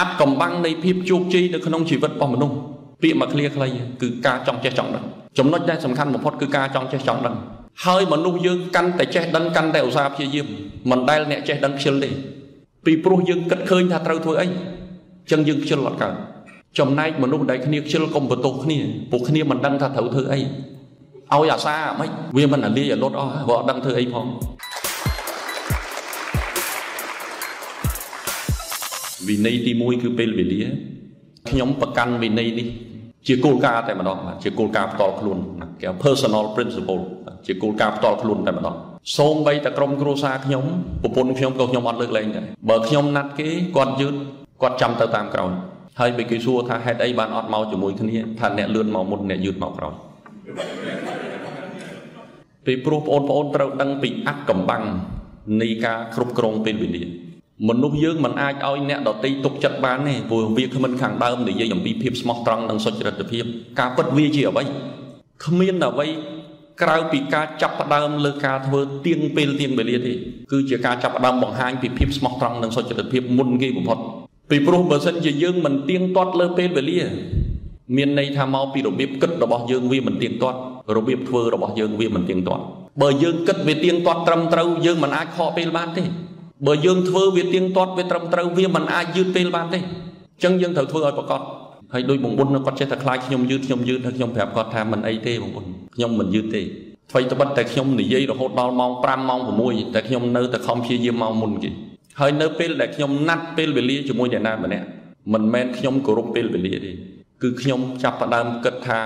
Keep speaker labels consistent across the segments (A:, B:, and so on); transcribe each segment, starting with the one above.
A: អាត់កំបាំងនៃភាពជោគជ័យនៅក្នុងជីវិតរបស់មនុស្សពាក្យមួយឃ្លាខ្លីគឺការចង់ចេះចង់ដឹងចំណុចដែលសំខាន់បំផុតគឺការចង់ចេះចង់ដឹងហើយមនុស្សយើងកាន់តែចេះដឹងកាន់តែឧស្សាហ៍ព្យាយាមមិនដែលអ្នកចេះដឹងខ្ជិលទេពីព្រោះយើងគិតឃើញថាត្រូវធ្វើអីអញ្ចឹងយើងខ្ជិលអត់កើតចំណែកមនុស្សដែលគ្នាខ្ជិលកុំបន្ទោសគ្នាពួកគ្នាមិនដឹងថាត្រូវធ្វើអីឲ្យអាសាមិនវាមិនអាលាយអាលត់អស់បើអត់ដឹងធ្វើអីផង វិន័យទី1គឺពេលវេលាខ្ញុំប្រកាន់វិន័យនេះជាគោលការណ៍តែម្ដងជាគោលការណ៍ផ្ទាល់ខ្លួនគេហៅ personal principle ជាគោលការណ៍ផ្ទាល់ខ្លួនតែម្ដងសូមបីតែក្រុមគ្រួសារខ្ញុំប្រពន្ធខ្ញុំក៏ខ្ញុំអត់លើកលែងដែរបើខ្ញុំណាត់គេគាត់យឺតគាត់ចាំទៅតាមក្រោយហើយបើគេសួរថាហេតុអីបានអត់មកជាមួយគ្នាថាអ្នកលឿនមកមុនអ្នកយឺតមកក្រោយពីព្រោះបងប្អូនត្រូវដឹងពីអត្តកម្បាំងនៃការគ្រប់គ្រងពេលវេលា មនុស្សយើងមិនអាចឲ្យអ្នកដតីទុកចិត្តបានទេព្រោះវាគ្មិនខាងដើមនិយាយអំពីភាពស្មោះត្រង់និងសុចរិតភាពការពិតវាជាអ្វីគ្មានអ្វីក្រៅពីការចាប់ផ្ដើមលើការធ្វើទៀងពេលទៀងវេលាទេគឺជាការចាប់ផ្ដើមបង្ហាញពីភាពស្មោះត្រង់និងសុចរិតភាពមុនគេបំផុតពីព្រោះបើសិនជាយើងមិនទៀងទាត់លើពេលវេលា មានន័យថាមកពីរបៀបគិតរបស់យើងវាមិនទៀងទាត់របៀបធ្វើរបស់យើងវាមិនទៀងទាត់បើយើងគិតវាទៀងទាត់ត្រឹមត្រូវយើងមិនអាចខកពេលបានទេ បើយើងធ្វើវាទៀងទាត់វាត្រឹមត្រូវវាមិនអាចយឺតពេលបានទេអញ្ចឹងយើងត្រូវធ្វើឲ្យប្រកបហើយដោយបងបុនគាត់ចេះតែខ្លាចខ្ញុំយឺតខ្ញុំយឺតហើយខ្ញុំប្រាប់គាត់ថាមិនអីទេបងបុនខ្ញុំមិនយឺតទេអ្វីត្បិតតែខ្ញុំនិយាយរហូតដល់ម៉ោង5ម៉ោង6តែខ្ញុំនៅតែខំព្យាយាមមកមុនគេហើយនៅពេលដែលខ្ញុំណាត់ពេលវេលាជាមួយអ្នកណាម្នាក់មិនមែនខ្ញុំគោរពពេលវេលាទេគឺខ្ញុំចាប់ផ្ដើមគិតថា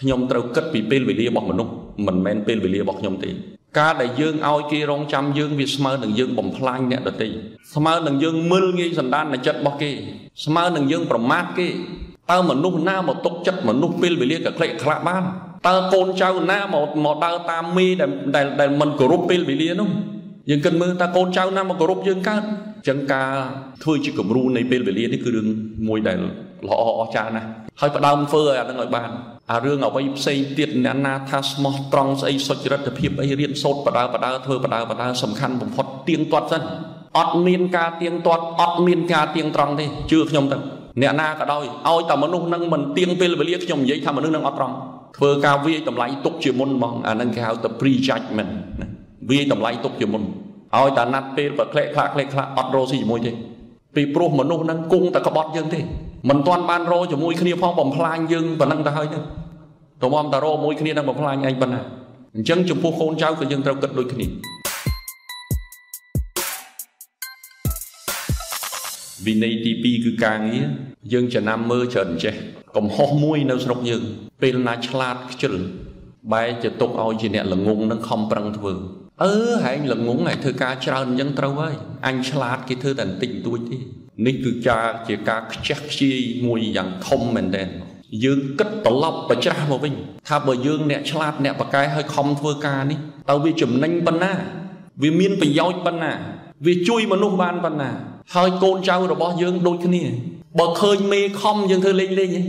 A: ខ្ញុំត្រូវគិតពីពេលវេលារបស់មនុស្សមិនមែនពេលវេលារបស់ខ្ញុំទេ ការដែលយើងឲ្យគេរងចាំយើងវាស្មើនឹងយើងបំផ្លាញអ្នកដទៃស្មើនឹងយើងមើលងាយសន្តានចិត្តរបស់គេ ស្មើនឹងយើងប្រមាថគេតើមនុស្សណាមកຕົកចិត្តមនុស្សពេលវេលាក៏ក្លែកខ្លាក់បានតើកូនចៅណាមកមកដើរតាមមីដែលដែលមិនគោរពពេលវេលានោះយើងគិតមើលតើកូនចៅណាមកគោរពយើងកើតអញ្ចឹងការធ្វើជាគំរូនៃពេលវេលានេះគឺរឿងមួយដែល ល្អអស្ចារ្យណាស់ហើយផ្ដើមធ្វើឲ្យអានឹងឲ្យបានអារឿងអ្វីផ្សេងទៀតអ្នកណាថាស្មោះត្រង់ស្អីសុចរិតភាពអីរៀនសូត្របដើបដើធ្វើបដើបដើសំខាន់បំផុតទៀងទាត់សិនអត់មានការទៀងទាត់អត់មានការទៀងត្រង់ទេជឿខ្ញុំទៅអ្នកណាក៏ដោយឲ្យតែមនុស្សនឹងមិនទៀងពេលវេលាខ្ញុំនិយាយថាមនុស្សនឹងអត់ត្រង់ធ្វើការវាយតម្លៃទុកជាមុនហ្មងអានឹងគេហៅថា prejudgment ណាវាយតម្លៃទុកជាមុនឲ្យតែណាត់ពេលបើក្លែកខ្លះក្លែកខ្លះអត់រស់ស៊ីជាមួយទេពីព្រោះមនុស្សនឹងគង់តែក្បត់យើងទេ មិនទាន់បានរកជាមួយគ្នាផងបំផ្លាញយើងប៉ុណ្ណឹងទៅហើយទៅទៅមកតែរកមួយគ្នានឹងបំផ្លាញឯងប៉ុណ្ណាអញ្ចឹងចំពោះកូនចៅក៏យើងត្រូវគិតដូចគ្នាវិន័យទី2គឺការងារយើងចំណាំមើលច្រើនចេះកំហុសមួយនៅស្រុកយើង ពេលណាឆ្លាតខ្ជិលបែរជាទុកឲ្យជាអ្នកល្ងងនឹងខំប្រឹងធ្វើអឺហែងល្ងងហើយធ្វើការច្រើនអញ្ចឹងត្រូវហើយអញឆ្លាតគេធ្វើតែបន្តិចបន្តួចទេ នេះគឺការជាការខ្ជះខ្ជាយមួយយ៉ាងធំមែនទែនយើងគិតត្រឡប់ប្រច្រាស់មកវិញថាបើយើងអ្នកឆ្លាតអ្នកប្រកែហើយខំធ្វើការនេះតើវាចំណេញប៉ុណ្ណាវាមានប្រយោជន៍ប៉ុណ្ណា វាជួយមនុស្សបានប៉ុណ្ណា ហើយកូនចៅរបស់យើងដូចគ្នាបើឃើញមេខំយើងធ្វើលេងលេងឯង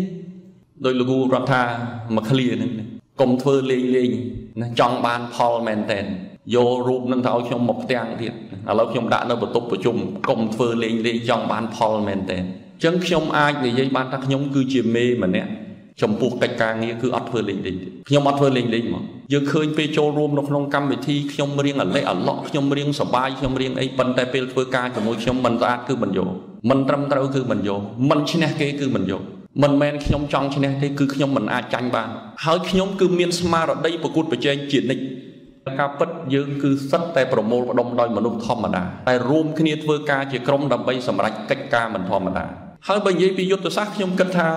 A: ដោយលោកគ្រូរដ្ឋាមកឃ្លាហ្នឹងកុំធ្វើលេងលេងណាចង់បានផលមែនតែនយករូបនឹងទៅឲ្យខ្ញុំមកផ្ទាំងទៀត ឥឡូវខ្ញុំដាក់នៅបន្ទប់ប្រជុំកុំធ្វើលេងលេងចង់បានផលមែនតែនអញ្ចឹងខ្ញុំអាចនិយាយបានថាខ្ញុំគឺជាមេម្នាក់ចំពោះកិច្ចការងារគឺអត់ធ្វើលេងលេងទេខ្ញុំអត់ធ្វើលេងលេងហ្មងយើងឃើញពេលចូលរួមនៅក្នុងកម្មវិធីខ្ញុំរៀងអាឡេអាឡក់ខ្ញុំរៀងសបាយខ្ញុំរៀងអីប៉ុន្តែពេលធ្វើការជាមួយខ្ញុំមិនស្អាតគឺមិនយកមិនត្រឹមត្រូវគឺមិនយកមិនឈ្នះគេគឺមិនយកមិនមែនខ្ញុំចង់ឈ្នះទេគឺខ្ញុំមិនអាចចាញ់បានហើយខ្ញុំគឺមានស្មារតីប្រកួតប្រជែងជានិច្ច ការពិតយើងគឺសិតតែប្រមូលផ្ដុំដោយមនុស្សធម្មតាតែរួមគ្នាធ្វើការជាក្រុមដើម្បីសម្រេចកិច្ចការមិនធម្មតាហើយបើនិយាយពីយុទ្ធសាស្ត្រខ្ញុំគិតថា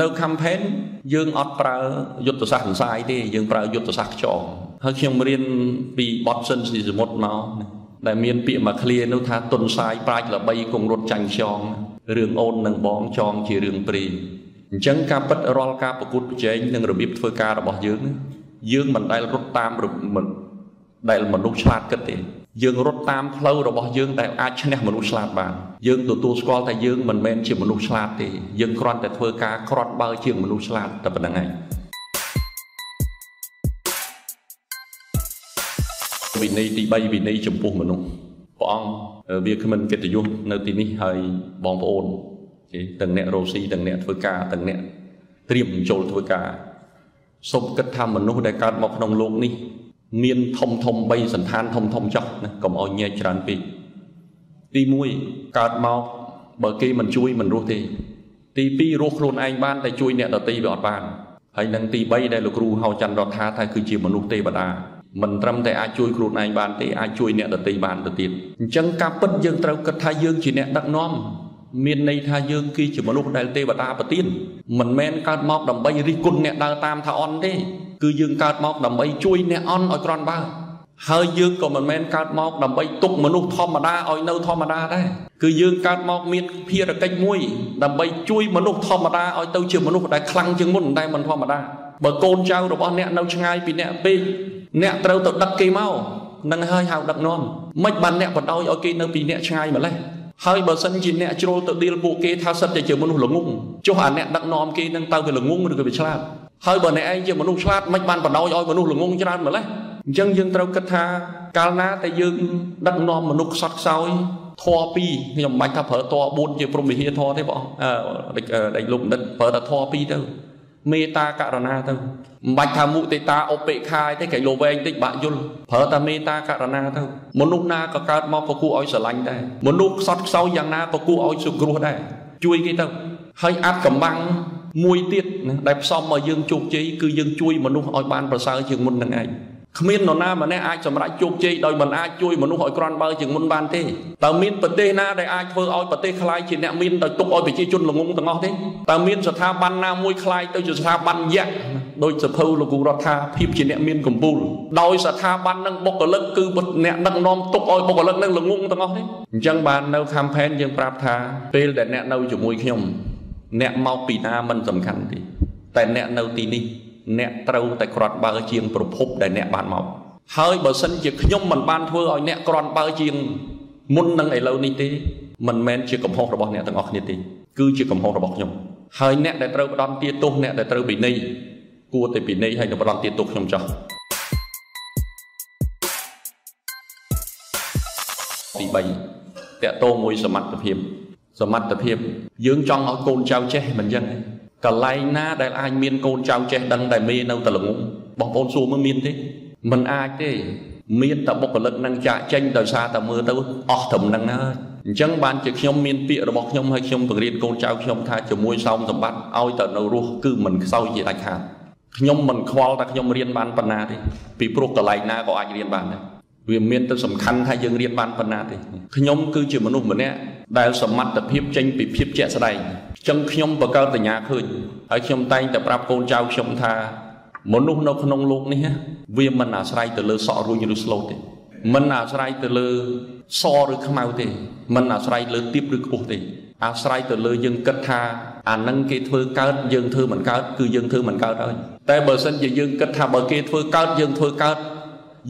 A: នៅ campaign យើងអត់ប្រើយុទ្ធសាស្ត្រសង្សាយទេយើងប្រើយុទ្ធសាស្ត្រខ្យងហើយខ្ញុំរៀនពីបទសិនស៊ីសមុទ្រមកដែលមានពាក្យមួយឃ្លានោះថាទុនសាយប្រាជ្ញល្បីគង់រត់ចាញ់ខ្យងរឿងអូននិងបងចងជារឿងព្រេងអញ្ចឹងការពិតរាល់ការប្រកួតប្រជែងនិងរបៀបធ្វើការរបស់យើងយើងមិនដែលរត់តាម ដែលមនុស្សឆ្លាតគិតទេយើងរត់តាមផ្លូវរបស់យើងតែអាចឈ្នះមនុស្សឆ្លាតបានយើងទទួលស្គាល់ថាយើងមិនមែនជាមនុស្សឆ្លាតទេយើងគ្រាន់តែធ្វើការក្រត់បើជាមនុស្សឆ្លាតតែប៉ុណ្្នឹងឯងវិន័យទី3វិន័យចំពោះមនុស្សព្រះអង្គវាគ្មិនកិត្តិយសនៅទីនេះហើយបងប្អូនគេទាំងអ្នករោស៊ីទាំងអ្នកធ្វើការទាំងអ្នកត្រៀមចូលធ្វើការសូមគិតថាមនុស្សដែលកើតមកក្នុងលោកនេះ មានធំធំ3សន្តានធំធំចោះណាកុំឲ្យញែកច្រើនពេកទី1កើតមកបើគេមិនជួយមិនរស់ទេ ទី2រស់ខ្លួនឯងបានតែជួយអ្នកដទៃវាអត់បានហើយនឹងទី3ដែលលោកគ្រូហៅច័ន្ទរដ្ឋាថាគឺជាមនុស្សទេវតាមិនត្រឹមតែអាចជួយខ្លួនឯងបានទេអាចជួយអ្នកដទៃបានទៅទៀតអញ្ចឹងការពិតយើងត្រូវគិតថាយើងជាអ្នកដឹកនាំមានន័យថាយើងគឺជាមនុស្សដែលទេវតាប្រទានមិនមែនកើតមកដើម្បីរិះគន់អ្នកដើរតាមថាអន់ទេ គឺយើងកើតមកដើម្បីជួយអ្នកអន់ឲ្យក្រន់បើហើយយើងក៏មិនមែនកើតមកដើម្បីទុកមនុស្សធម្មតាឲ្យនៅធម្មតាដែរគឺយើងកើតមកមានភារកិច្ចមួយ ដើម្បីជួយមនុស្សធម្មតាឲ្យទៅជាមនុស្សដែលខ្លាំងជាងមុនតែមិនធម្មតាបើកូនចៅរបស់អ្នកនៅឆ្ងាយពីអ្នកពេកអ្នកត្រូវទៅដឹកគេមកនឹងហើយហៅដឹកនាំមិនបានអ្នកបណ្ដោយឲ្យគេនៅពីអ្នកឆ្ងាយម្លេះហើយបើសិនជាអ្នកជ្រុលទៅឌីលពួកគេថាសិតតែជាមនុស្សល្ងងចុះអាអ្នកដឹកនាំគេនឹងទៅវាល្ងងឬក៏វាឆ្លាត ហើយបើអ្នកឯងជាមនុស្សឆ្លាតមិនបានបណ្ដោយឲ្យមនុស្សល្ងងច្រើនម្លេះអញ្ចឹងយើងត្រូវគិតថាកាលណាតែយើងដឹកនាំមនុស្សខ្សត់ខ្សោយធរ2ខ្ញុំមិនបាច់ថាប្រើធរ4ជាព្រមវិហារធរទេបងអឺដេចលោកបណ្ឌិតប្រើតែធរ2ទៅមេត្តាករណាទៅមិនបាច់ថាមុទិតាឧបេក្ខាទេគេលោវែងតិចបាក់យល់ប្រើតែមេត្តាករណាទៅមនុស្សណាក៏កើតមកក៏គួរឲ្យស្រឡាញ់ដែរមនុស្សខ្សត់ខ្សោយយ៉ាងណាក៏គួរឲ្យសុគ្រោះដែរជួយគេទៅហើយអាចកំបាំង មួយទៀតដែលផ្សំមកយើងជោគជ័យគឺយើងជួយមនុស្សឲ្យបានប្រសើរជាងមុននឹងឯងគ្មាននរណាម្នាក់អាចសម្រេចជោគជ័យដោយមិនអាចជួយមនុស្សឲ្យក្រាន់បើជាងមុនបានទេតើមានប្រទេសណាដែលអាចធ្វើឲ្យប្រទេសខ្លាយជាអ្នកមានដោយទុកឲ្យប្រជាជនល្ងងទាំងអស់ទេតើមានស្ថាប័នណាមួយខ្លាយទៅជាស្ថាប័នយក្សដោយសភៅលោកគ្រូរដ្ឋាភិបជាអ្នកមានកម្ពូលដោយស្ថាប័ននឹងបុគ្គលិកគឺអ្នកដឹកនាំទុកឲ្យបុគ្គលិកនឹងល្ងងទាំងអស់ទេអញ្ចឹងបាននៅ campaign យើងប្រាប់ថាពេលដែលអ្នកនៅជាមួយខ្ញុំ អ្នកមកពីណាមិនសំខាន់ទេតែអ្នកនៅទីនេះអ្នកត្រូវតែក្រាន់បើជាងប្រភពដែលអ្នកបានមកហើយបើសិនជាខ្ញុំមិនបានធ្វើឲ្យអ្នកក្រាន់បើជាងមុននឹងឥឡូវនេះទេមិនមែនជាកំហុសរបស់អ្នកទាំងអស់គ្នាទេគឺជាកំហុសរបស់ខ្ញុំហើយអ្នកដែលត្រូវផ្ដំទាទោសអ្នកដែលត្រូវពិន័យគួរតែពិន័យហើយនឹងផ្ដំទាទោសខ្ញុំចោះទី3តកតោមួយសមត្ថភាព សមត្ថភាព យើងចង់ឲ្យកូនចៅចេះមិនចឹងទេកន្លែងណាដែលអាចមានកូនចៅចេះដឹងតែមេនៅតែល្ងងបងប្អូនសួរមើលមានទេมันអាចទេមានតែបុគ្គលិកនឹងចាក់ចេញដោយសារតែមើលទៅអស់ត្រឹមហ្នឹងហើយអញ្ចឹងបានជាខ្ញុំមានពាក្យរបស់ខ្ញុំហើយខ្ញុំបង្រៀនកូនចៅខ្ញុំថាជាមួយសោមសម្បត្តិឲ្យតែនៅរស់គឺមិនខ្សោយជាដាច់ខាតខ្ញុំមិនខ្វល់តែខ្ញុំរៀនបានប៉ុណ្ណាទេពីព្រោះកន្លែងណាក៏អាចរៀនបានដែរវាមានទៅសំខាន់ថាយើងរៀនបានប៉ុណ្ណាទេខ្ញុំគឺជាមនុស្សម្នាក់ ដែលសមត្ថភាពចេញពីភាពជាក់ស្ដែងចឹងខ្ញុំបង្កើតបញ្ញាឃើញហើយខ្ញុំតែងតែប្រាប់កូនចៅខ្ញុំថាមនុស្សនៅក្នុងលោកនេះវាមិនអាស្រ័យទៅលើសក់រួញឬស្លូតទេមិនអាស្រ័យទៅលើសឬខ្មៅទេមិនអាស្រ័យលើទៀបឬខ្ពស់ទេ អាស្រ័យទៅលើយើងគិតថាអានឹងគេធ្វើកើតយើងធ្វើមិនកើតគឺយើងធ្វើមិនកើតហើយតែបើសិនជាយើងគិតថាបើគេធ្វើកើតយើងធ្វើកើត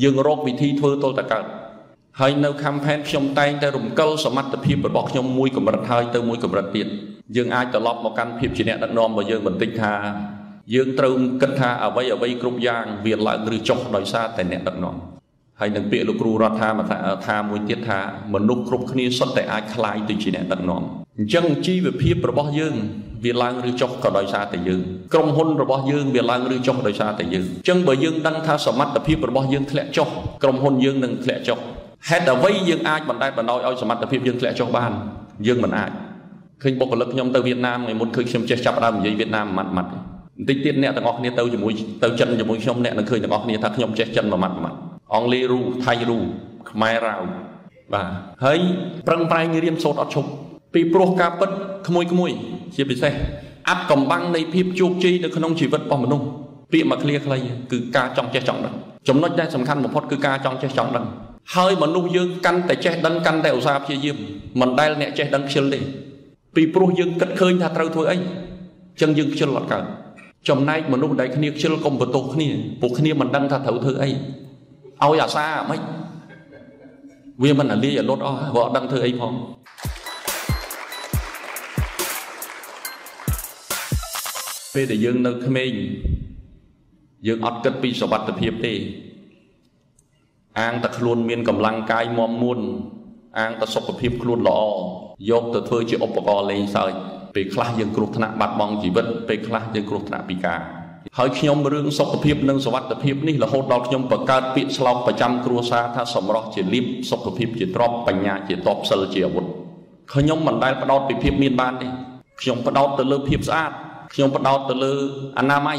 A: យើងរកវិធីធ្វើទល់តែកើត ហើយនៅ campaign ខ្ញុំតែងតែរំកិលសមត្ថភាពរបស់ខ្ញុំមួយកម្រិតហើយទៅមួយកម្រិតទៀតយើងអាចត្រឡប់មកកាន់ភាពជាអ្នកដឹកនាំរបស់យើងបន្តិចថាយើងត្រូវគិតថាអ្វីអ្វីគ្រប់យ៉ាងវាឡើងឬចុះដោយសារតែអ្នកដឹកនាំហើយនឹងពាក្យលោកគ្រូរដ្ឋាមកថាមួយទៀតថាមនុស្សគ្រប់គ្នាសុទ្ធតែអាចคลายទៅជាអ្នកដឹកនាំអញ្ចឹងជីវភាពរបស់យើងវាឡើងឬចុះក៏ដោយសារតែយើងក្រុមហ៊ុនរបស់យើងវាឡើងឬចុះដោយសារតែយើងអញ្ចឹងបើយើងដឹងថាសមត្ថភាពរបស់យើងធ្លាក់ចុះក្រុមហ៊ុនយើងនឹងធ្លាក់ចុះ ហេតុអ្វីយើងអាចបណ្តែតបណ្ដោយឲ្យសមត្ថភាពយើងធ្លាក់ចុះបានយើងមិនអាចឃើញបុគ្គលិកខ្ញុំទៅវៀតណាមថ្ងៃមុនឃើញខ្ញុំចេះចាប់ដើមនិយាយវៀតណាមម៉ាត់ម៉ាត់បន្តិចទៀតអ្នកទាំងអស់គ្នាទៅជាមួយទៅចិនជាមួយខ្ញុំអ្នកនឹងឃើញទាំងអស់គ្នាថាខ្ញុំចេះចិនមួយម៉ាត់មួយម៉ាត់អង់គ្លេសរូថៃរូខ្មែររ៉ាវបាទហើយប្រឹងប្រែងរៀនសូត្រអត់ឈប់ពីព្រោះការពិតក្មួយក្មួយ ជាពិសេសអាប់កំបាំងនៃភាពជោគជ័យនៅក្នុងជីវិតរបស់មនុស្សពាក្យមកឃ្លាខ្លីគឺការចង់ចេះចង់ដឹងចំណុចដែលសំខាន់បំផុតគឺការចង់ចេះចង់ដឹង ហើយមនុស្សយើងកាន់តែចេះដឹងកាន់តែឧស្សាហ៍ព្យាយាមមិនដែលអ្នកចេះដឹងខ្ជិលទេពីព្រោះយើងគិតឃើញថាត្រូវធ្វើអីចឹងយើងខ្ជិលអត់កើតចំណែកមនុស្សដែលគ្នាខ្ជិលកុំបន្ទោសគ្នាពួកគ្នាមិនដឹងថាត្រូវធ្វើអីឲ្យអាសាមិនវាមិនអាលីអាលុតអស់ព្រោះអត់ដឹងធ្វើអីផងពេលដែលយើងនៅក្មេងយើងអត់គិតពីសុវត្ថិភាពទេ អាងតែខ្លួនមានកម្លាំងកាយមមមួនអាងតែសុខភាពខ្លួនល្អយកទៅធ្វើជាឧបករណ៍លេងសើចពេលខ្លះយើងគ្រោះថ្នាក់បាត់បង់ជីវិតពេលខ្លះយើងគ្រោះថ្នាក់ពិការហើយខ្ញុំរឿងសុខភាពនិងសុវត្ថិភាពនេះរហូតដល់ខ្ញុំបង្កើតពាក្យស្លោកប្រចាំគ្រួសារថាសម្រស់ជាលៀបសុខភាពជាទ្រព្យបញ្ញាជាតបសិលជាអាវុធខ្ញុំមិនដែលបដោតពីភាពមានបានទេខ្ញុំបដោតទៅលើភាពស្អាតខ្ញុំបដោតទៅលើអនាម័យ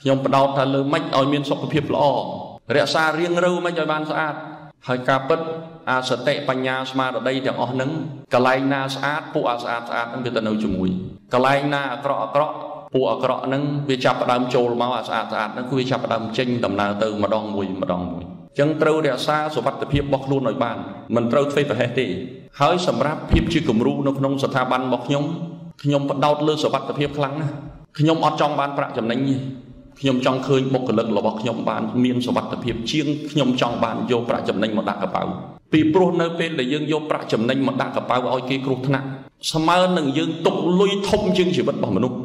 A: ខ្ញុំបដោតទៅលើម៉េចឲ្យមានសុខភាពល្អ រក្សារាងរូវម៉េចឲ្យបានស្អាតហើយការពិតអាសតិបញ្ញាស្មារតីទាំងអស់ហ្នឹងកន្លែងណាស្អាតពួកអាស្អាតស្អាតហ្នឹងវាទៅនៅជាមួយកន្លែងណាអាក្រក់អាក្រក់ពួកអាក្រក់ហ្នឹងវាចាប់ផ្ដើមចូលមកអាស្អាតស្អាតហ្នឹងគឺវាចាប់ផ្ដើមចេញដំណើរទៅម្ដងមួយម្ដងមួយចឹងត្រូវរក្សាសុវត្ថិភាពរបស់ខ្លួនឲ្យបានមិនត្រូវធ្វើប្រហែសទេ ហើយសម្រាប់ភាពជាគំរូនៅក្នុងស្ថាប័នរបស់ខ្ញុំខ្ញុំបដោតលើសុវត្ថិភាពខ្លាំងណាស់ខ្ញុំអត់ចង់បានប្រាក់ចំណេញទេ ខ្ញុំចង់ឃើញបុគ្គលិករបស់ខ្ញុំបានមានសុវត្ថិភាពជាងខ្ញុំចង់បានយកប្រាក់ចំណេញមកដាក់កប៉ៅពីព្រោះនៅពេលដែលយើងយកប្រាក់ចំណេញមកដាក់កប៉ៅឲ្យគេគ្រោះថ្នាក់ស្មើនឹងយើងទុកលុយធំជាងជីវិតរបស់មនុស្ស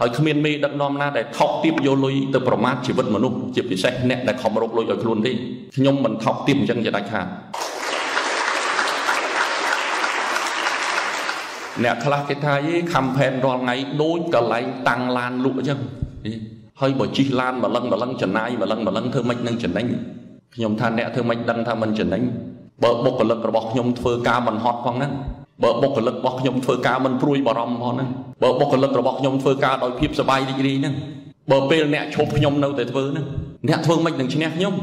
A: ហើយគ្មានមេដឹកនាំណាដែលថោកទាបយកលុយទៅប្រមាថជីវិតមនុស្សជាពិសេសអ្នកដែលខំរកលុយឲ្យខ្លួនទេខ្ញុំមិនថោកទាបអញ្ចឹងជាដាច់ខាតអ្នកខ្លះគេថាយីខំផែនរាល់ថ្ងៃដូចកន្លែងតាំងឡានលក់អញ្ចឹង ហើយបើជិះឡានម្លឹងម្លឹងចំណាយម្លឹងម្លឹងធ្វើម៉េចនឹងចំណេញខ្ញុំថាអ្នកធ្វើម៉េចដឹងថាមិនចំណេញបើបុគ្គលិករបស់ខ្ញុំធ្វើការមិនហត់ផងហ្នឹងបើបុគ្គលិករបស់ខ្ញុំធ្វើការមិនព្រួយបារម្ភផងហ្នឹងបើបុគ្គលិករបស់ខ្ញុំធ្វើការដោយភាពសប្បាយរីករាយហ្នឹងបើពេលអ្នកឈប់ខ្ញុំនៅតែធ្វើហ្នឹងអ្នកធ្វើម៉េចនឹងឈ្នះខ្ញុំ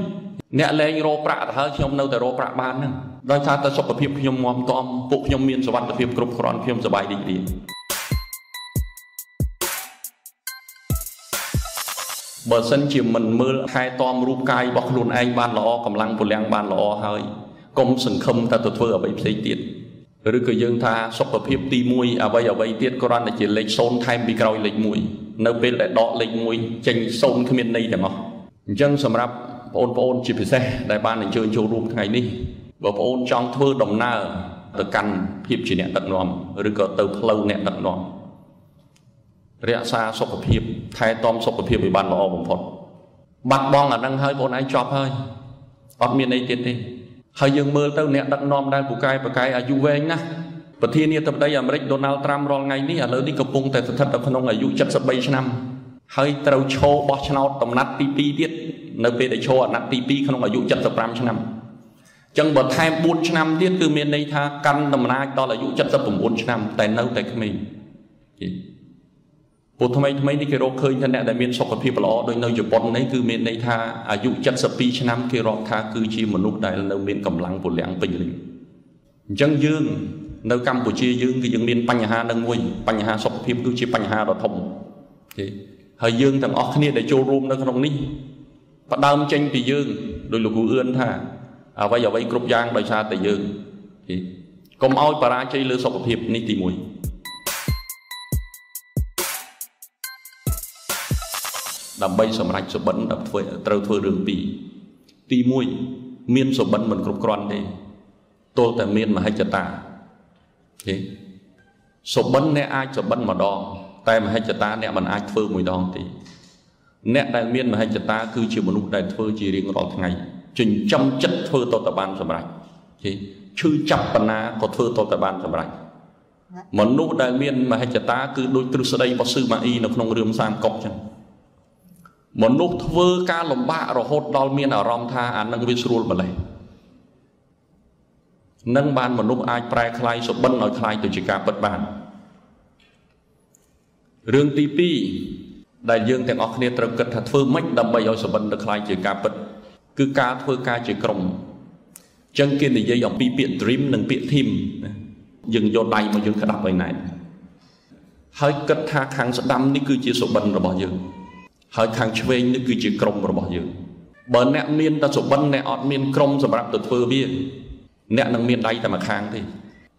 A: អ្នកលែងរកប្រាក់ទៅហើយខ្ញុំនៅតែរកប្រាក់បានហ្នឹងដោយសារតែសុខភាពខ្ញុំមមតំពួកខ្ញុំមានសុវត្ថិភាពគ្រប់គ្រាន់ខ្ញុំសប្បាយរីករាយ បើសិនជាមិនមើលថែទាំរូបកាយរបស់ខ្លួនឯងបានល្អកម្លាំងពលំបានល្អហើយកុំសង្ឃឹមតែទៅធ្វើអ្វីផ្សេងទៀតឬក៏យើងថាសុខភាពទី1អ្វីអ្វីទៀតគ្រាន់តែជាលេខ0ថែមពីក្រោយលេខ1នៅពេលដែលដកលេខ1ចេញ0គ្មានន័យទាំងអស់អញ្ចឹងសម្រាប់បងប្អូនជាពិសេសដែលបានអញ្ជើញចូលរួមថ្ងៃនេះបើបងប្អូនចង់ធ្វើដំណើរទៅកាន់ភាពជាអ្នកដឹកនាំឬក៏ទៅផ្លូវអ្នកដឹកនាំរក្សាសុខភាព ថែទាំសុខភាពឲ្យបានល្អបំផុតបាត់បង់អានឹងហើយបងឯងចប់ហើយអត់មានអីទៀតទេហើយយើងមើលទៅអ្នកដឹកនាំដែលពូកែប្រកែអាយុវែងណាស់ប្រធានាធិបតីអាមេរិកដូណាល់ត្រាំរាល់ថ្ងៃនេះឥឡូវនេះកំពុងតែស្ថិតនៅក្នុងអាយុ73ឆ្នាំហើយត្រូវឈោបោះឆ្នោតតំណត្តិទី2ទៀតនៅពេលដែលឈោអាណត្តិទី2ក្នុងអាយុ75ឆ្នាំចឹងបើថែម4ឆ្នាំទៀតគឺមានន័យថាកាន់តំណាចដល់អាយុ79ឆ្នាំតែនៅតែក្មេង ពួកថ្មីថ្មីនេះគេរកឃើញថាអ្នកដែលមានសុខភាពល្អដូចនៅជប៉ុននេះគឺមានន័យថាអាយុ72ឆ្នាំគេរាប់ថាគឺជាមនុស្សដែលនៅមានកម្លាំងពលំពេញលេញអញ្ចឹងយើងនៅកម្ពុជាយើងគឺយើងមានបញ្ហានឹងមួយបញ្ហាសុខភាពគឺជាបញ្ហាដ៏ធំទេហើយយើងទាំងអស់គ្នាដែលចូលរួមនៅក្នុងនេះផ្ដើមចេញពីយើងដោយលោកគ្រូអឿនថាអ្វីអ្វីគ្រប់យ៉ាងដោយសារតែយើងទេកុំឲ្យបរាជ័យលើសុខភាពនេះទី1 ដើម្បីសម្រេចសុបិនដល់ធ្វើត្រូវធ្វើរឿងពីរទី1មានសុបិនមិនគ្រប់គ្រាន់ទេទល់តែមានមហិច្ឆតាទេសុបិនអ្នកអាចសុបិនម្ដងតែមហិច្ឆតាអ្នកមិនអាចធ្វើមួយដងទេអ្នកដែលមានមហិច្ឆតាគឺជាមនុស្សដែលធ្វើជារៀងរាល់ថ្ងៃចិញ្ចឹមចិត្តធ្វើតតបានសម្រេចទេឈឺចាប់បណ្ណាក៏ធ្វើតតបានសម្រេចមនុស្សដែលមានមហិច្ឆតាគឺដូចទ្រឹស្ដីរបស់ស៊ឺម៉ាអ៊ីនៅក្នុងរឿងសាមកុកចឹង មនុស្សធ្វើការលំបាករហូតដល់មានអារម្មណ៍ថាអានឹងវាស្រួលម្លេះនឹងបានមនុស្សអាចប្រែคลายសុបិនឲ្យคลายទៅជាការពិតបានរឿងទី2ដែលយើងទាំងអស់គ្នាត្រូវគិតថាធ្វើម៉េចដើម្បីឲ្យសុបិនទៅคลายជាការពិតគឺការធ្វើការជាក្រុមចឹងគេនិយាយអំពីពាក្យ dream និងពាក្យ team យើងយកដៃមកយើងក្តាប់ឲ្យណែនហើយគិតថាខាងស្ដាំនេះគឺជាសុបិនរបស់យើង ហើយខាងឆ្វេងនេះគឺជាក្រុមរបស់យើងបើអ្នកមានតែសុបិនអ្នកអត់មានក្រុមសម្រាប់ទៅធ្វើវាអ្នកនឹងមានដៃតែមួយខាងទេ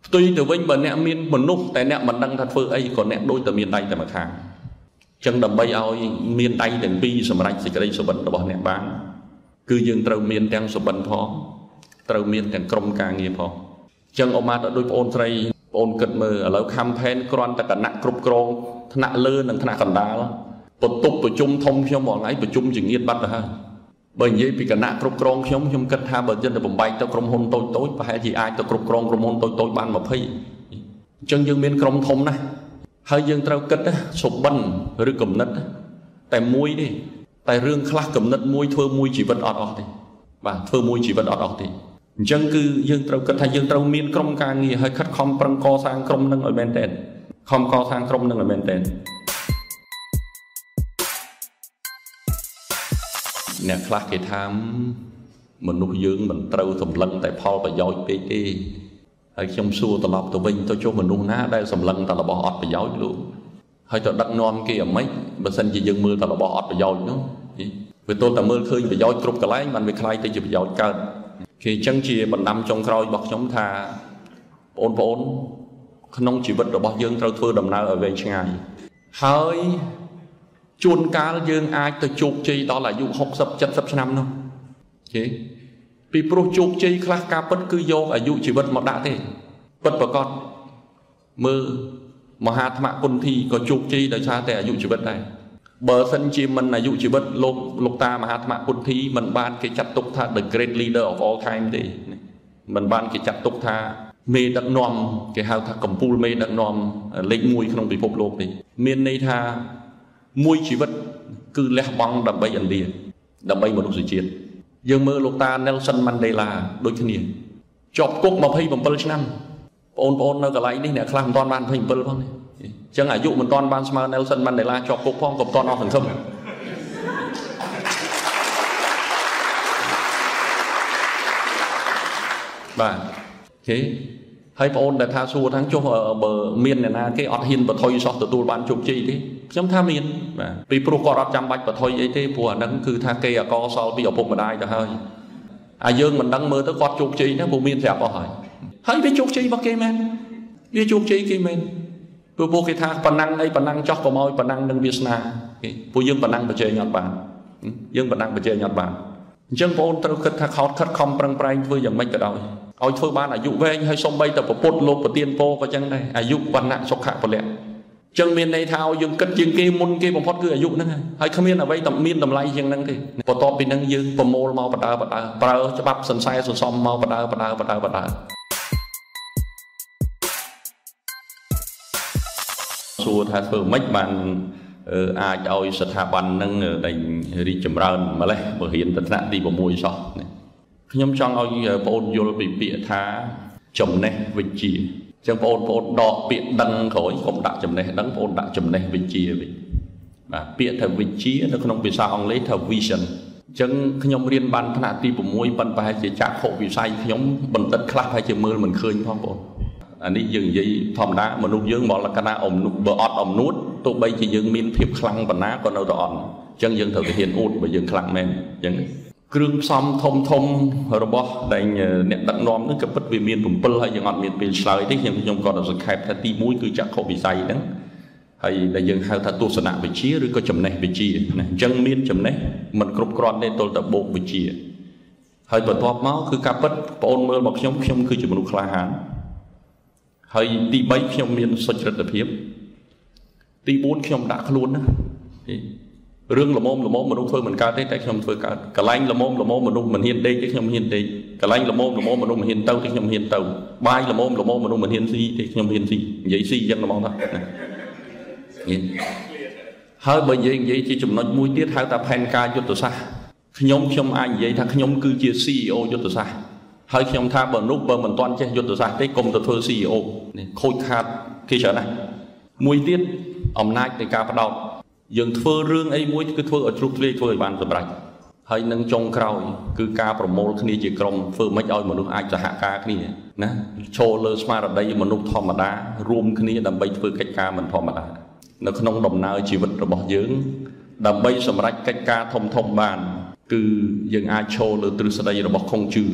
A: ផ្ទុយទៅវិញបើអ្នកមានមនុស្សតែអ្នកមិនដឹងថាធ្វើអីក៏អ្នកដូចតែមានដៃតែមួយខាងចឹងដើម្បីឲ្យមានដៃទាំងពីរសម្រាប់សេចក្តីសុបិនរបស់អ្នកបានគឺយើងត្រូវមានទាំងសុបិនផងត្រូវមានទាំងក្រុមការងារផងចឹងអមមាតដូចបងអូនស្រីបងអូនគិតមើលឥឡូវ campaign គ្រាន់តែគណៈគ្រប់គ្រងថ្នាក់លើនិងថ្នាក់កណ្ដាល បន្ទប់ប្រជុំធំខ្ញុំរាល់ថ្ងៃប្រជុំជាងៀតបាត់ទៅហើយបើនិយាយពីគណៈគ្រប់គ្រងខ្ញុំខ្ញុំគិតថាបើយើងទៅបំបែកទៅក្រុមហ៊ុនតូចតូចប្រហែលជាអាចទៅគ្រប់គ្រងក្រុមហ៊ុនតូចតូចបាន20អញ្ចឹងយើងមានក្រុមធំណាស់ហើយយើងត្រូវគិតសុបិនឬគំនិតតែមួយទេតែរឿងខ្លះគំនិតមួយធ្វើមួយជីវិតអត់អស់ទេបាទធ្វើមួយជីវិតអត់អស់ទេអញ្ចឹងគឺយើងត្រូវគិតថាយើងត្រូវមានក្រុមការងារហើយខិតខំប្រឹងកសាងក្រុមនឹងឲ្យមែនតើខំកសាងក្រុមនឹងឲ្យមែនតើ អ្នកខ្លះគេថាមនុស្សយើងមិនត្រូវសម្លឹងតែផលប្រយោជន៍ពេកទេហើយខ្ញុំសួរត្រឡប់ទៅវិញទៅចុះមនុស្សណាដែលសម្លឹងតែរបស់អត់ប្រយោជន៍លោកហើយទៅដឹកនាំគេអាម៉េចបើសិនជាយើងមើលតែរបស់អត់ប្រយោជន៍នោះវាទល់តែមើលឃើញប្រយោជន៍គ្រប់កន្លែងបានវាคล้ายទៅជាប្រយោជន៍កើតគេអញ្ចឹងជាបណ្ដាំចុងក្រោយរបស់ខ្ញុំថាបងប្អូនក្នុងជីវិតរបស់យើងត្រូវធ្វើដំណើរឲ្យវែងឆ្ងាយហើយ ជួនកាលយើងអាចទៅជោគជ័យដល់អាយុ60 70ឆ្នាំនោះគេពីព្រោះជោគជ័យខ្លះការពិតគឺយកអាយុជីវិតមកដាក់ទេពិតប្រកបមើលមហាអាត្មគុណធីក៏ជោគជ័យដោយសារតែអាយុជីវិតដែរបើសិនជាមិនអាយុជីវិតលោកលោកតាមហាអាត្មគុណធីមិនបានគេចាត់ទុកថា the great leader of all time ទេមិនបានគេចាត់ទុកថាមេដឹកនាំគេហៅថាកម្ពុជាមេដឹកនាំលេខ1ក្នុងពិភពលោកទេមានន័យថា មួយជីវិតគឺលះបង់ដើម្បីឥណ្ឌាដើម្បីមនុស្សជាតិយើងមើលលោកតា Nelson Mandela ដូចគ្នាជាប់គុក27ឆ្នាំបងប្អូននៅកន្លែងនេះអ្នកខ្លះមិនទាន់បាន27ផងនេះអញ្ចឹងអាយុមិនទាន់បានស្មើ Nelson Mandela ជាប់គុកផងក៏មិនទាន់អស់សង្ឃឹមបាទអូខេ ហើយបងអូនដែលថាសួរថាចុះបើមានអ្នកណាគេអត់ហ៊ានបថុយសោះទទួលបានជោគជ័យទេខ្ញុំថាមានបាទពីព្រោះគាត់អត់ចាំបាច់បថុយអីទេព្រោះអាហ្នឹងគឺថាគេអកសល់ពីឪពុកម្ដាយទៅហើយអាយើងមិនដឹងមើលទៅគាត់ជោគជ័យណាព្រោះមានស្រាប់អស់ហើយហើយវាជោគជ័យរបស់គេមែនវាជោគជ័យគេមែនព្រោះពួកគេថាប៉ុណ្ណឹងអីប៉ុណ្ណឹងចោះកុំឲ្យប៉ុណ្ណឹងនឹងវាសនាគេពួកយើងប៉ុណ្ណឹងបច្ចេកអត់បានយើងប៉ុណ្ណឹងបច្ចេកអត់បានអញ្ចឹងបងអូនត្រូវគិតថាខោតខិតខំប្រឹងប្រែងធ្វើយ៉ាងម៉េចក៏ដោយ ឲ្យធ្វើបានអាយុវែងហើយសំបីតែប្រពុតលោកប្រទៀនពោក៏ចឹងដែរអាយុវណ្ណៈសុខៈពលៈចឹងមានន័យថាឲ្យយើងគិតជាងគេមុនគេបំផុតគឺអាយុហ្នឹងហើយគ្មានអ្វីតែមានតម្លៃជាងហ្នឹងទេបន្ទាប់ពីហ្នឹងយើងប្រមូលមកបដើបដើប្រើច្បាប់សន្សែសន្សំមកបដើបដើបដើបដើសួរថាធ្វើម៉េចបានអាចឲ្យស្ថាប័ននឹងដែលរីកចម្រើនម្លេះបើរៀនទៅថ្នាក់ទី6សោះ ខ្ញុំចង់ឲ្យបងប្អូនយល់ពីពាក្យថាចំណេះវិជ្ជាអញ្ចឹងបងប្អូនដកពាក្យដឹងក្រោយកុំដាក់ចំណេះដឹងបងប្អូនដាក់ចំណេះវិជ្ជាវិញបាទពាក្យថាវិជ្ជានៅក្នុងភាសាអង់គ្លេសថា vision អញ្ចឹងខ្ញុំរៀនបានថ្នាក់ទី6ប៉ុន្តែប្រហែលជាចាក់ខុសវិស័យខ្ញុំបណ្ឌិតខ្លះប្រហែលជាមើលមិនឃើញផងបងអានេះយើងនិយាយធម្មតាមនុស្សយើងមកលក្ខណៈអំនុបើអត់អំនួតទោះបីជាយើងមានភាពខ្លាំងប៉ុណ្ណាក៏នៅតែអត់អញ្ចឹងយើងត្រូវទៅហ៊ានអួតបើយើងខ្លាំងមែនអញ្ចឹង គ្រឿងផ្សំធំធំរបស់ដែលអ្នកដឹកនាំនឹងក៏ពិតវាមាន7ហើយយើងអត់មានពេលឆ្លើយទេខ្ញុំខ្ញុំក៏សង្ខេបថាទី1គឺចក្ខុវិស័យហ្នឹងហើយដែលយើងហៅថាទស្សនៈវិជ្ជាឬក៏ចំណេះវិជ្ជាណាអញ្ចឹងមានចំណេះមិនគ្រប់គ្រាន់ទេទល់តែបូកវិជ្ជាហើយបន្ទាប់មកគឺការពិតបងអូនមើលមកខ្ញុំខ្ញុំគឺជាមនុស្សក្លាហានហើយទី3ខ្ញុំមានសុចរិតភាពទី4ខ្ញុំដាក់ខ្លួនណា រឿងល្មមល្មមមនុស្សធ្វើមិនកើតទេតែខ្ញុំធ្វើកើតកន្លែងល្មមល្មមមនុស្សមិនហ៊ានដេកទេខ្ញុំហ៊ានដេកកន្លែងល្មមល្មមមនុស្សមិនហ៊ានទៅទេខ្ញុំហ៊ានទៅបាយល្មមល្មមមនុស្សមិនហ៊ានស៊ីទេខ្ញុំហ៊ានស៊ីនិយាយស៊ីអញ្ចឹងហ្មងថាហើយបើនិយាយនិយាយជាចំណុចមួយទៀតហៅថាផែនការយុទ្ធសាស្ត្រខ្ញុំខ្ញុំអាចនិយាយថាខ្ញុំគឺជា CEO យុទ្ធសាស្ត្រហើយខ្ញុំថាបើនោះបើមិនទាន់ចេះយុទ្ធសាស្ត្រទេកុំទៅធ្វើ CEO ខូចខាតគេច្រើនណាស់មួយទៀតអំណាចនៃការផ្ដោត យើងធ្វើរឿងអីមួយគឺធ្វើឲ្យជ្រុះធ្លាយធ្វើឲ្យបានសម្រេចហើយនឹងចុងក្រោយគឺការប្រមូលគ្នាជាក្រុមធ្វើមិនឲ្យមនុស្សអាចសហការគ្នាណាចូលលើស្មារតីមនុស្សធម្មតារួមគ្នាដើម្បីធ្វើកិច្ចការមិនធម្មតានៅក្នុងដំណើរជីវិតរបស់យើង ដើម្បីសម្រេចកិច្ចការធំធំបាន គឺយើងអាចចូលលើទ្រឹស្ដីរបស់ខុងជឺ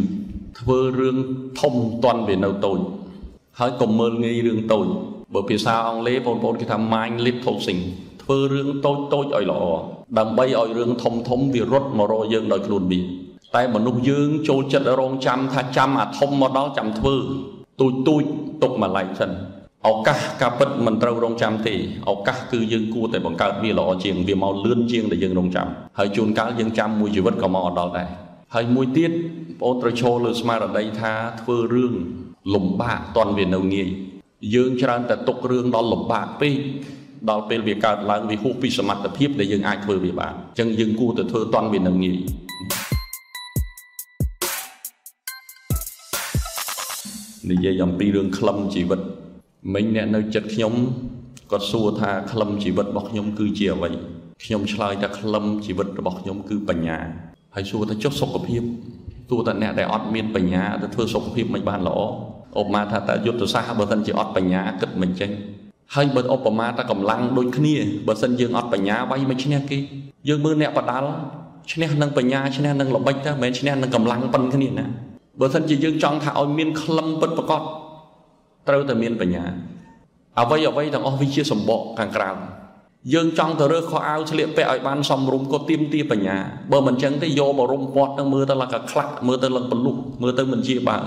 A: ធ្វើរឿងធំតាន់វានៅតូចហើយកុំមើលងាយរឿងតូចបើភាសាអង់គ្លេសបងប្អូនគេថា mind little thing ធ្វើរឿងតូចតូចឲ្យល្អដើម្បីឲ្យរឿងធំធំវារត់មករកយើងដោយខ្លួនវាតែមនុស្សយើងចូលចិត្តរងចាំថាចាំអាធំមកដល់ចាំធ្វើទូចទូចទុកមួយឡែកសិនឱកាសការពិតមិនត្រូវរងចាំទេឱកាសគឺយើងគួរតែបង្កើតវាល្អជាងវាមកលឿនជាងដែលយើងរងចាំហើយជួនកាលយើងចាំមួយជីវិតក៏មកដល់ដែរហើយមួយទៀតបងអូនត្រូវឈរលើស្មារតីថាធ្វើរឿងលំបាកតន់វានៅងាយយើងច្រើនតែទុករឿងដល់លំបាកពេក ដល់ពេលវាកើតឡើងវាហួសពីសមត្ថភាពដែលយើងអាចធ្វើវាបានអញ្ចឹងយើងគួរតែធ្វើតន់វានឹងងាយនិយាយអំពីរឿងខ្លឹមជីវិតមិញអ្នកនៅចិត្តខ្ញុំគាត់សួរថាខ្លឹមជីវិតរបស់ខ្ញុំគឺជាអ្វីខ្ញុំឆ្លើយថាខ្លឹមជីវិតរបស់ខ្ញុំគឺបញ្ញាហើយសួរថាចុះសុខភាពទោះតែអ្នកដែលអត់មានបញ្ញាទៅធ្វើសុខភាពមិនបានល្អឧបមាថាតើយុទ្ធសាស្ត្របើមិនជាអត់បញ្ញាគិតមិនចេញ ហើយបើឧបមាថាកម្លាំងដូចគ្នាបើសិនយើងអត់បញ្ញាវាយមិនឈ្នះគេយើងមើលអ្នកបដាល់ឈ្នះនឹងបញ្ញាឈ្នះនឹងល្បិចទៅមិនមែនឈ្នះនឹងកម្លាំងប៉ុនគ្នាណាបើសិនជាយើងចង់ថាឲ្យមានខ្លឹមពិតប្រកបត្រូវតែមានបញ្ញាអ្វីអ្វីទាំងអស់វាជាសម្បកខាងក្រៅយើងចង់ទៅរើសខោអាវឆ្លៀកពាក់ឲ្យបានសមរម្យក៏ទៀមទាបញ្ញាបើមិនចឹងទេយកមករុំពាត់នឹងមើលទៅឡើងខ្លាក់មើលទៅឡើងបលុកមើលទៅមិនជាបើ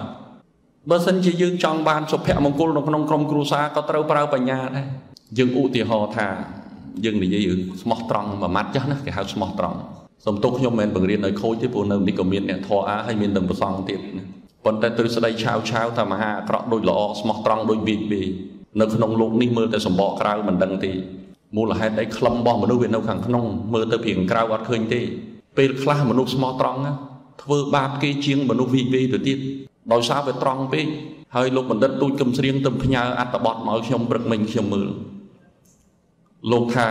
A: បើសិនជាយើងចង់បានសុភមង្គលនៅក្នុងក្រុមគ្រួសារក៏ត្រូវប្រើបញ្ញាដែរយើងឧទាហរណ៍ថាយើងនិយាយរឿងស្មោះត្រង់មួយម៉ាត់ចាស់ណាគេហៅស្មោះត្រង់សំទុកខ្ញុំមិនបង្រៀនឲ្យខូចទេព្រោះនៅនេះក៏មានអ្នកធរអាហើយមានទាំងប្រសងទៀតប៉ុន្តែទ្រឹស្ដីឆាវឆាវថាមហាអាក្រក់ដូចល្អស្មោះត្រង់ដូចវាយវាយនៅក្នុងលោកនេះមើលតែសម្បកក្រៅមិនដឹងទេមូលហេតុអីក្លំរបស់មនុស្សវានៅខាងក្នុងមើលទៅពីខាងក្រៅអត់ឃើញទេពេលខ្លះមនុស្សស្មោះត្រង់ធ្វើបាបគេជាងមនុស្សវិវេទៅទៀត ដោយសារវាត្រង់ពេកហើយលោកបណ្ឌិតទូចកឹមស្រៀងទៅផ្ញើអត្តបទមកឲ្យខ្ញុំព្រឹកមិញខ្ញុំមើលលោកថា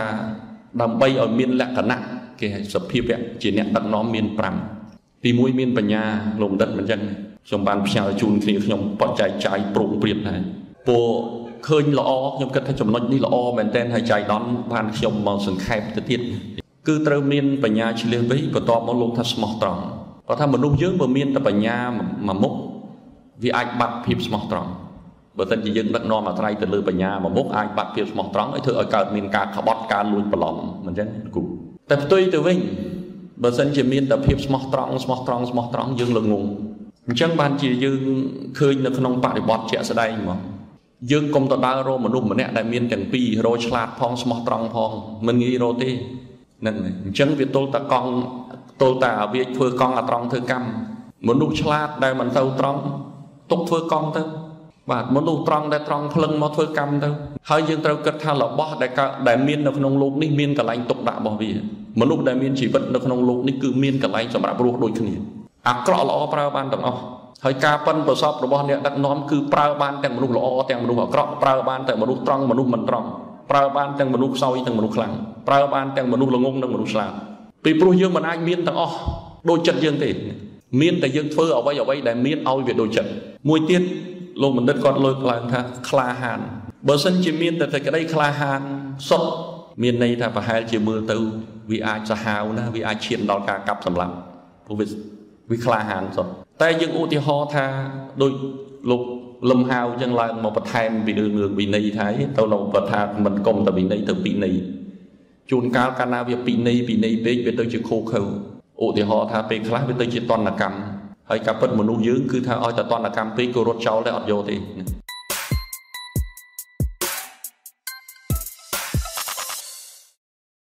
A: ដើម្បីឲ្យមានលក្ខណៈគេសភាវៈជាអ្នកដឹកនាំមាន5ទី1មានបញ្ញាលោកបណ្ឌិតមិនចឹងខ្ញុំបានផ្ញើជូនគ្នាខ្ញុំបច្ច័យចាយប្រុងព្រៀបដែរពោឃើញល្អខ្ញុំគិតថាចំណុចនេះល្អមែនតើហើយចៃដន្យបានខ្ញុំមកសង្ខេបទៅទៀតគឺត្រូវមានបញ្ញាឆ្លៀសវៃបន្ទាប់មកលោកថាស្មោះត្រង់គាត់ថាមនុស្សយើងបើមានតែបញ្ញាមួយមុខ វាអាចបាត់ភាពស្មោះត្រង់បើមិនជាយើងដឹកនាំអាស្រ័យទៅលើបញ្ញាមួយមុខអាចបាត់ភាពស្មោះត្រង់ឲ្យធ្វើឲ្យកើតមានការក្បត់ការលួចបន្លំមិនចឹងគូតែផ្ទុយទៅវិញបើមិនជាមានតែភាពស្មោះត្រង់ស្មោះត្រង់ស្មោះត្រង់យើងល្ងងអញ្ចឹងបានជាយើងឃើញនៅក្នុងបរិបទជាក់ស្ដែងហ្មងយើងកុំទៅដើររកមនុស្សម្នាក់ដែលមានទាំងពីររកឆ្លាតផងស្មោះត្រង់ផងមិនងាយរកទេហ្នឹងអញ្ចឹងវាទល់តកង់ទល់តាវាធ្វើកង់អាត្រង់ធ្វើកម្មមនុស្សឆ្លាតដែលមិនទៅត្រង់ ទុកធ្វើកង់ទៅបាទមនុស្សត្រង់ដែលត្រង់ភ្លឹងមកធ្វើកម្មទៅហើយយើងត្រូវគិតថារបស់ដែលកើតដែលមាននៅក្នុងលោកនេះមានកលែងទុកដាក់របស់វាមនុស្សដែលមានជីវិតនៅក្នុងលោកនេះគឺមានកលែងសម្រាប់រស់ដូចគ្នាអាក្រក់ល្អប្រើបានទាំងអស់ហើយការប៉ិនប្រសពរបស់អ្នកដឹកនាំគឺប្រើបានទាំងមនុស្សល្អទាំងមនុស្សអាក្រក់ប្រើបានទាំងមនុស្សត្រង់មនុស្សមិនត្រង់ប្រើបានទាំងមនុស្សខ្សោយទាំងមនុស្សខ្លាំងប្រើបានទាំងមនុស្សល្ងងនិងមនុស្សឆ្លាតពីព្រោះយើងមិនអាចមានទាំងអស់ដូចចិត្តយើងទេមានតែយើងធ្វើអ្វីអ្វីដែលមានឲ្យវាដូចចិត្ត មួយទៀតលោកបណ្ឌិតគាត់លើកឡើងថាក្លាហានបើសិនជាមានតែតែក្តីក្លាហានសុទ្ធមានន័យថាប្រហែលជាមើលទៅវាអាចសាហាវណាវាអាចឈានដល់ការកាប់សម្លាប់ព្រោះវាវាក្លាហានសុទ្ធតែយើងឧទាហរណ៍ថាដូចលោកលំហាវចឹងឡើងមកបន្ថែមពីរឿងរឿងវិន័យថាទៅលោកគាត់ថាមិនកុំតែវិន័យទៅពីន័យជួនកាលកាលណាវាពីន័យពីន័យពេកវាទៅជាខូខើឧទាហរណ៍ថាពេលខ្លះវាទៅជាតនកម្ម ហើយការពិតមនុស្សយើងគឺថាឲ្យតែតនកម្មពេកក៏រត់ចោលតែអត់យកទេ